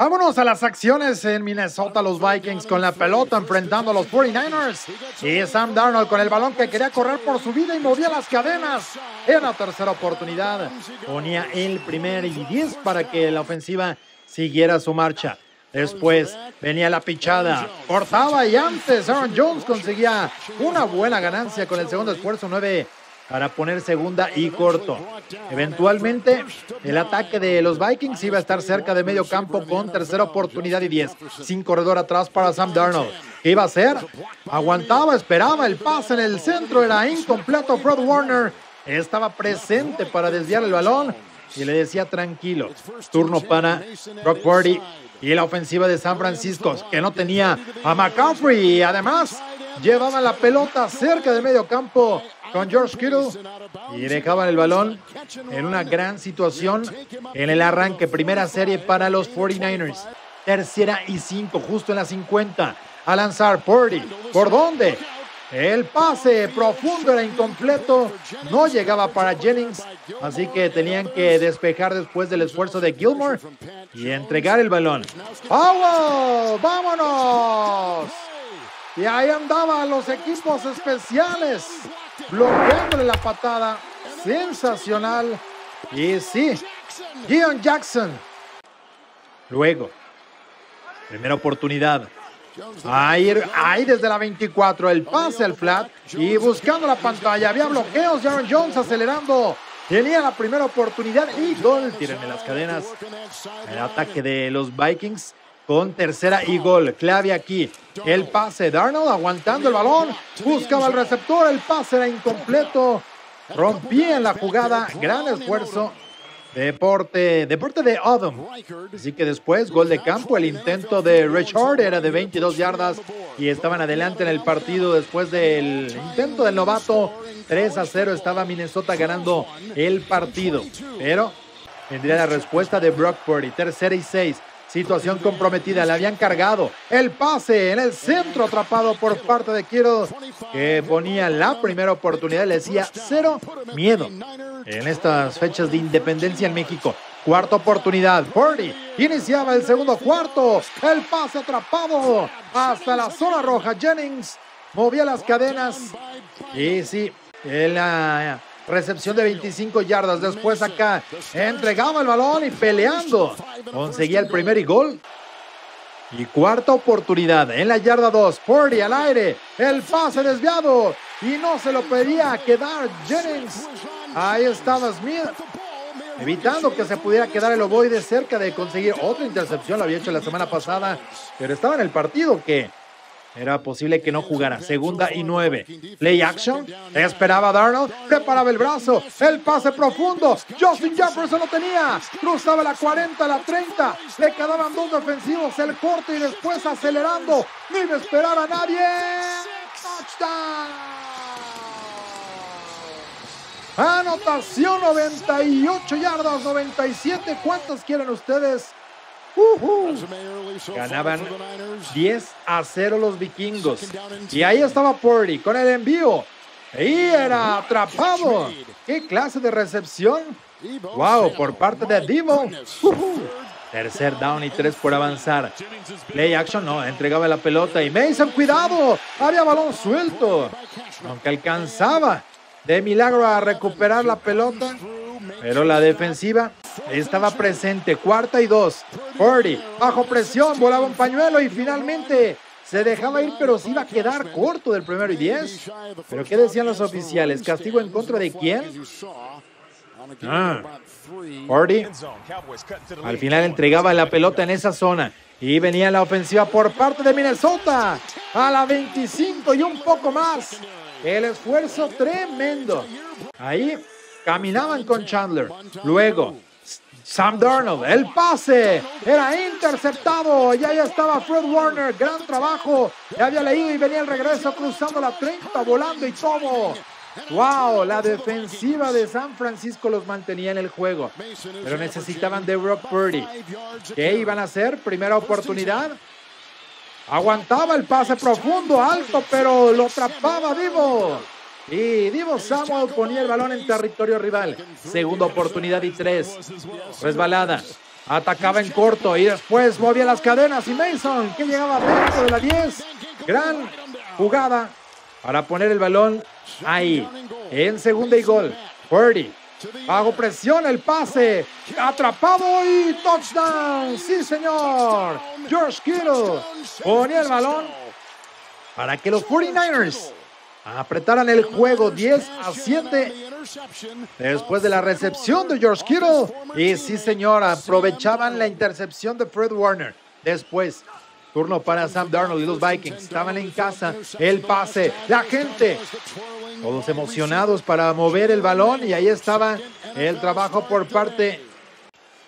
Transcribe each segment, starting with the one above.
Vámonos a las acciones en Minnesota, los Vikings con la pelota enfrentando a los 49ers. Y Sam Darnold con el balón que quería correr por su vida y movía las cadenas. En la tercera oportunidad ponía el primer y 10 para que la ofensiva siguiera su marcha. Después venía la pichada, cortaba y antes Aaron Jones conseguía una buena ganancia con el segundo esfuerzo, 9 para poner segunda y corto. Eventualmente, el ataque de los Vikings iba a estar cerca de medio campo con tercera oportunidad y 10. Sin corredor atrás para Sam Darnold. ¿Qué iba a hacer? Aguantaba, esperaba el pase en el centro, era incompleto. Fred Warner estaba presente para desviar el balón y le decía tranquilo. Turno para Brock Purdy y la ofensiva de San Francisco, que no tenía a McCaffrey además llevaba la pelota cerca de medio campo con George Kittle y dejaban el balón en una gran situación en el arranque. Primera serie para los 49ers. Tercera y cinco, justo en la 50. A lanzar Purdy. ¿Por dónde? El pase profundo era incompleto, no llegaba para Jennings, así que tenían que despejar después del esfuerzo de Gilmore y entregar el balón. ¡Powell! ¡Vámonos! Y ahí andaban los equipos especiales bloqueándole la patada. Sensacional. Y sí, Gion Jackson. Luego, primera oportunidad. Ahí, ahí desde la 24, el pase al flat y buscando la pantalla. Había bloqueos. Aaron Jones acelerando. Tenía la primera oportunidad y gol. Tírenme las cadenas. El ataque de los Vikings con tercera y gol. Clave aquí. El pase. Darnold aguantando el balón. Buscaba el receptor. El pase era incompleto. Rompía la jugada. Gran esfuerzo. Deporte, deporte de Adam. Así que después, gol de campo. El intento de Richard era de 22 yardas y estaban adelante en el partido después del intento del novato. 3 a 0 estaba Minnesota ganando el partido. Pero vendría la respuesta de Brock Purdy. Tercera y 6. Situación comprometida, le habían cargado. El pase en el centro atrapado por parte de Quiero, que ponía la primera oportunidad. Le decía cero miedo en estas fechas de independencia en México. Cuarta oportunidad. Purdy iniciaba el segundo cuarto. El pase atrapado hasta la zona roja. Jennings movía las cadenas. Y sí, en la recepción de 25 yardas. Después acá entregaba el balón y peleando. Conseguía el primer y gol. Y cuarta oportunidad en la yarda 2. Purdy al aire. El pase desviado. Y no se lo pedía quedar Jennings. Ahí estaba Smith. Evitando que se pudiera quedar el ovoide cerca de conseguir otra intercepción. Lo había hecho la semana pasada. Pero estaba en el partido que era posible que no jugara. Segunda y nueve. Play action. Esperaba Darnold. Preparaba el brazo. El pase profundo. Justin Jefferson lo tenía. Cruzaba la 40, la 30. Le quedaban dos defensivos. El corte y después acelerando. Ni iba a esperar a nadie. Touchdown. Anotación 98 yardas, 97. ¿Cuántos quieren ustedes? Ganaban 10 a 0 los vikingos. Y ahí estaba Purdy con el envío. Y era atrapado. ¿Qué clase de recepción? Wow, por parte de Divo. Tercer down y tres por avanzar. Play action, no, entregaba la pelota y Mason, cuidado. Había balón suelto. Aunque alcanzaba de milagro a recuperar la pelota. Pero la defensiva estaba presente. Cuarta y dos. Purdy, bajo presión, volaba un pañuelo y finalmente se dejaba ir, pero se iba a quedar corto del primero y diez. ¿Pero qué decían los oficiales? ¿Castigo en contra de quién? Ah, al final entregaba la pelota en esa zona. Y venía la ofensiva por parte de Minnesota a la 25 y un poco más. El esfuerzo tremendo. Ahí caminaban con Chandler. Luego, Sam Darnold, el pase, era interceptado y ahí estaba Fred Warner, gran trabajo, ya había leído y venía el regreso cruzando la 30, volando y todo. Wow, la defensiva de San Francisco los mantenía en el juego, pero necesitaban de Brock Purdy. ¿Qué iban a hacer? Primera oportunidad. Aguantaba el pase profundo, alto, pero lo atrapaba Divo. Y Divo Samuel ponía el balón en territorio rival. Segunda oportunidad y tres. Resbalada. atacaba en corto y después movía las cadenas y Mason que llegaba dentro de la 10. Gran jugada para poner el balón ahí en segunda y gol. Purdy bajo presión el pase atrapado y touchdown. Sí señor. George Kittle ponía el balón para que los 49ers apretaran el juego 10 a 7 después de la recepción de George Kittle. Y sí, señor, aprovechaban la intercepción de Fred Warner. Después, turno para Sam Darnold y los Vikings. Estaban en casa, el pase, la gente. Todos emocionados para mover el balón y ahí estaba el trabajo por parte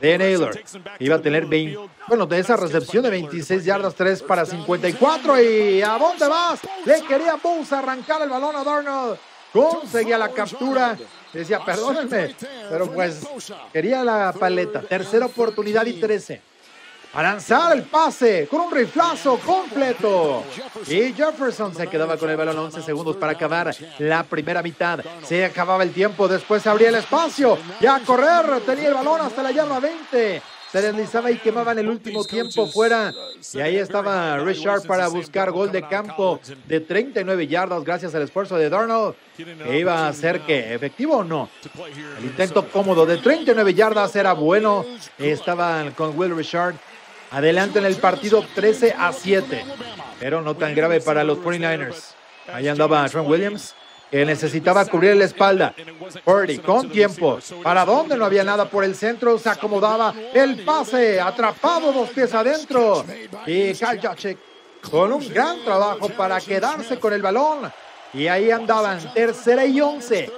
de Naylor. Iba a tener 20, bueno, de esa recepción de 26 yardas, 3 para 54. ¿Y a dónde vas? Le quería Bulls arrancar el balón a Darnold. Conseguía la captura. Decía, perdónenme, pero pues quería la paleta. Tercera oportunidad y 13 a lanzar el pase con un riflazo completo. Y Jefferson se quedaba con el balón 11 segundos para acabar la primera mitad. Se acababa el tiempo, después se abría el espacio. Ya a correr, tenía el balón hasta la yarda 20. Se deslizaba y quemaba en el último tiempo fuera. Y ahí estaba Richard para buscar gol de campo de 39 yardas gracias al esfuerzo de Darnold. Que iba a ser que efectivo o no. El intento cómodo de 39 yardas era bueno. Estaban con Will Richard Adelante en el partido 13 a 7, pero no tan grave para los 49ers. Ahí andaba Trent Williams, que necesitaba cubrir la espalda. Purdy con tiempo. ¿Para dónde? No había nada por el centro. Se acomodaba el pase. Atrapado dos pies adentro. Y Kyle con un gran trabajo para quedarse con el balón. Y ahí andaban, tercera y once.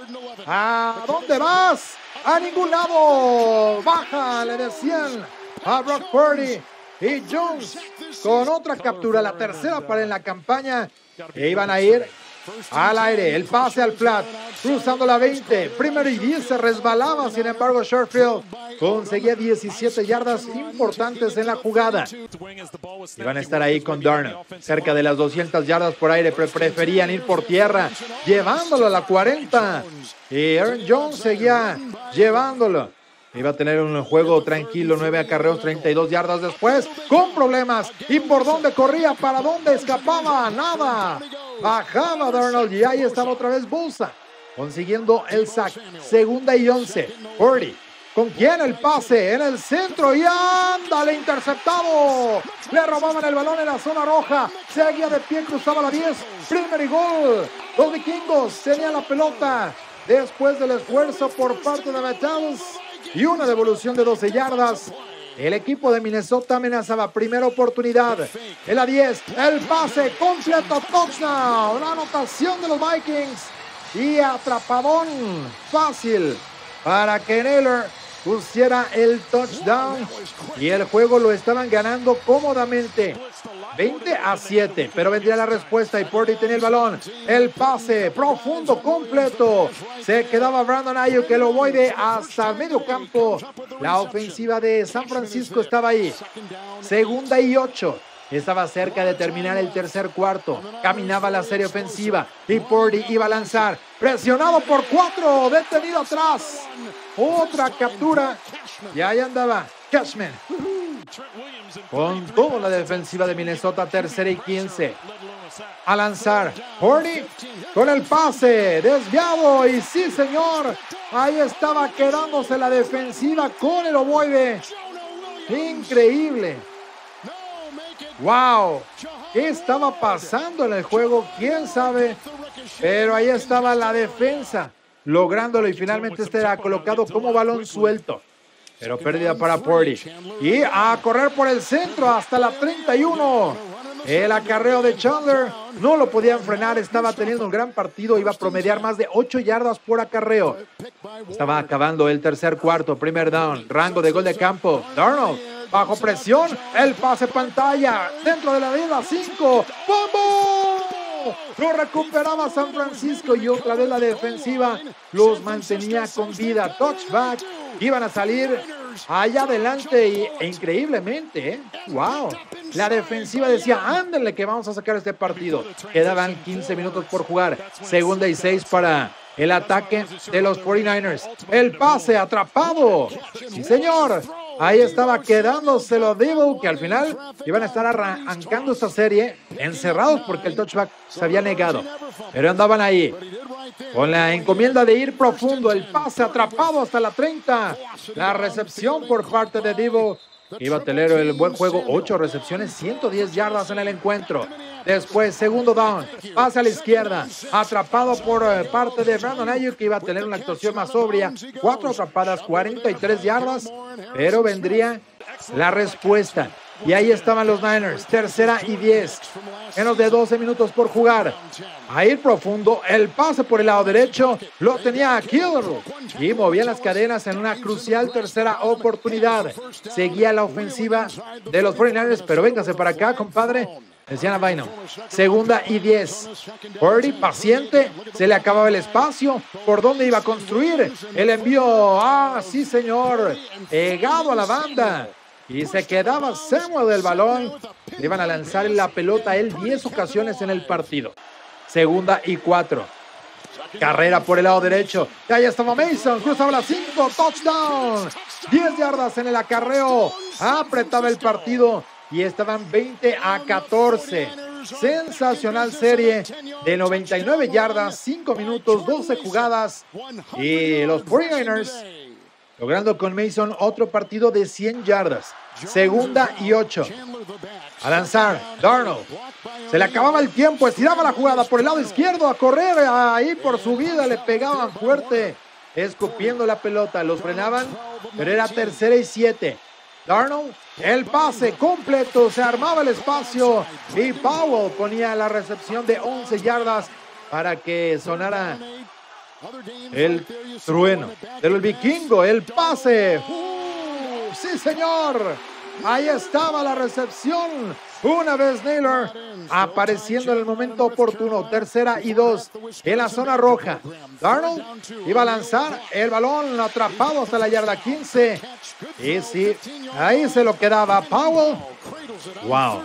¿A dónde vas? A ningún lado. Baja, le decían a Brock Purdy y Jones con otra captura, la tercera para en la campaña. E iban a ir al aire, el pase al flat, cruzando la 20, primero y 10 se resbalaba, sin embargo Sherfield conseguía 17 yardas importantes en la jugada. Iban a estar ahí con Darnold, cerca de las 200 yardas por aire, pero preferían ir por tierra, llevándolo a la 40. Y Aaron Jones seguía llevándolo. Iba a tener un juego tranquilo, 9 acarreos, 32 yardas después, con problemas. ¿Y por dónde corría? ¿Para dónde escapaba? Nada. Bajaba Darnold y ahí estaba otra vez Bolsa, consiguiendo el sack. Segunda y 11. Purdy. ¿Con quién el pase? En el centro y ándale, interceptado. Le robaban el balón en la zona roja. Seguía de pie, cruzaba la 10. Primer y gol. Los vikingos tenían la pelota. Después del esfuerzo por parte de Metals y una devolución de 12 yardas. El equipo de Minnesota amenazaba primera oportunidad. En la 10, el pase completo, touchdown. La anotación de los Vikings. Y atrapadón fácil para que Naylor pusiera el touchdown. Y el juego lo estaban ganando cómodamente. 20 a 7, pero vendría la respuesta y Purdy tenía el balón. El pase profundo, completo. Se quedaba Brandon Ayuk, que lo de hasta medio campo. La ofensiva de San Francisco estaba ahí. Segunda y 8. Estaba cerca de terminar el tercer cuarto. Caminaba la serie ofensiva y Purdy iba a lanzar. Presionado por cuatro, detenido atrás. Otra captura. Y ahí andaba Cashman con toda la defensiva de Minnesota, tercera y 15. A lanzar. Horny con el pase. Desviado. Y sí, señor. Ahí estaba quedándose la defensiva con el ovoide. Increíble. Wow. ¿Qué estaba pasando en el juego? ¿Quién sabe? Pero ahí estaba la defensa lográndolo y finalmente este era colocado como balón suelto pero pérdida para Purdy. Y a correr por el centro hasta la 31. El acarreo de Chandler no lo podían frenar, estaba teniendo un gran partido, iba a promediar más de 8 yardas por acarreo. Estaba acabando el tercer cuarto, primer down, rango de gol de campo. Darnold, bajo presión, el pase pantalla, dentro de la vida 5. ¡Vamos! Lo recuperaba San Francisco y otra vez la defensiva los mantenía con vida. Touchback iban a salir allá adelante y, e increíblemente, ¿eh? wow, la defensiva decía, ándenle que vamos a sacar este partido. Quedaban 15 minutos por jugar, segunda y seis para el ataque de los 49ers. El pase atrapado. Sí, señor. Ahí estaba quedándoselo Divo, que al final iban a estar arrancando esta serie encerrados porque el touchback se había negado. Pero andaban ahí con la encomienda de ir profundo. El pase atrapado hasta la 30. La recepción por parte de Divo. Iba Telero el buen juego, 8 recepciones, 110 yardas en el encuentro. Después, segundo down, pasa a la izquierda, atrapado por eh, parte de Brandon Ayuk, que iba a tener una actuación más sobria. Cuatro atrapadas, 43 yardas, pero vendría la respuesta. Y ahí estaban los Niners, tercera y 10. Menos de 12 minutos por jugar. A ir profundo, el pase por el lado derecho lo tenía Killer y movía las cadenas en una crucial tercera oportunidad. Seguía la ofensiva de los 49ers, pero véngase para acá, compadre. Decían a Vaino. Segunda y 10. Purdy, paciente, se le acababa el espacio. ¿Por dónde iba a construir? El envío. Ah, sí, señor. Pegado a la banda. Y se quedaba Samuel del balón. Le iban a lanzar la pelota a él 10 ocasiones en el partido. Segunda y 4. Carrera por el lado derecho. Y ahí estaba Mason. Cruzaba las 5. Touchdown. 10 yardas en el acarreo. Apretaba el partido y estaban 20 a 14. Sensacional serie de 99 yardas, 5 minutos, 12 jugadas. Y los 49ers logrando con Mason otro partido de 100 yardas. Segunda y 8. A lanzar, Darnold. Se le acababa el tiempo, estiraba la jugada por el lado izquierdo a correr ahí por su vida, le pegaban fuerte, escupiendo la pelota, los frenaban, pero era tercera y siete. Darnold, el pase completo, se armaba el espacio y Powell ponía la recepción de 11 yardas para que sonara el trueno del vikingo, el pase. ¡Uh! sí, señor. Ahí estaba la recepción. Una vez Naylor apareciendo en el momento oportuno. Tercera y dos en la zona roja. Darnold iba a lanzar el balón atrapado hasta la yarda 15. Y sí, ahí se lo quedaba Powell. Wow.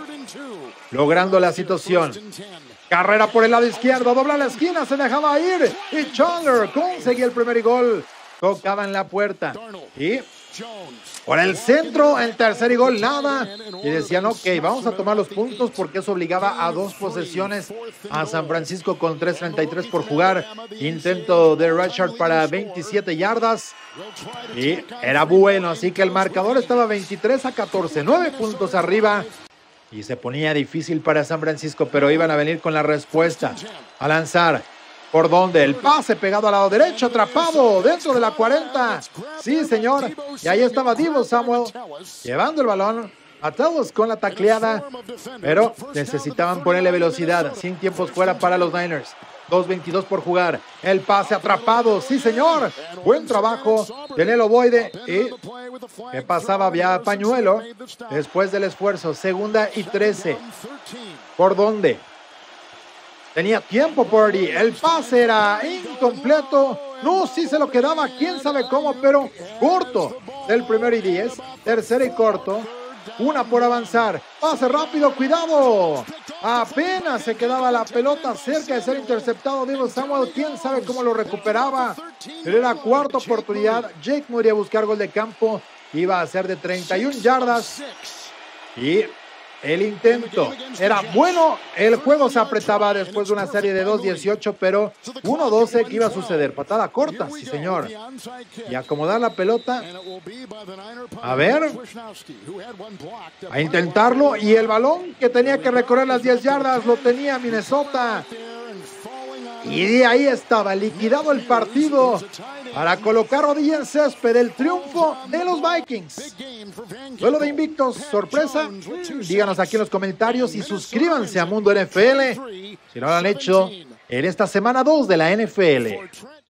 Logrando la situación. Carrera por el lado izquierdo, dobla la esquina, se dejaba ir. Y Chandler conseguía el primer gol. Tocaba en la puerta. Y por el centro, el tercer y gol, nada. Y decían, ok, vamos a tomar los puntos porque eso obligaba a dos posesiones a San Francisco con 3.33 por jugar. Intento de Richard para 27 yardas. Y era bueno, así que el marcador estaba 23 a 14, 9 puntos arriba. Y se ponía difícil para San Francisco, pero iban a venir con la respuesta. A lanzar. ¿Por dónde? El pase pegado al lado derecho, atrapado dentro de la 40. Sí, señor. Y ahí estaba Divo Samuel llevando el balón. A todos con la tacleada, pero necesitaban ponerle velocidad, sin tiempos fuera para los Niners. 2.22 por jugar. El pase atrapado. Sí, señor. Buen trabajo de Nelo Boide. ¿Y qué pasaba? Había pañuelo después del esfuerzo. Segunda y 13. ¿Por dónde? Tenía tiempo Purdy. El pase era incompleto. No, sí se lo quedaba. Quién sabe cómo, pero corto. Del primero y 10. Tercero y corto. Una por avanzar. Pase rápido, cuidado. Apenas se quedaba la pelota cerca de ser interceptado. Diego Samuel, quién sabe cómo lo recuperaba. Pero era cuarta oportunidad. Jake Murray a buscar gol de campo. Iba a ser de 31 yardas. Y el intento era bueno. El juego se apretaba después de una serie de 2-18, pero 1-12, ¿qué iba a suceder? Patada corta, sí señor. Y acomodar la pelota. A ver. A intentarlo. Y el balón que tenía que recorrer las 10 yardas lo tenía Minnesota. Y ahí estaba, liquidado el partido para colocar rodilla en césped el triunfo de los Vikings. Duelo de invictos, sorpresa. Díganos aquí en los comentarios y suscríbanse a Mundo NFL si no lo han hecho en esta semana 2 de la NFL.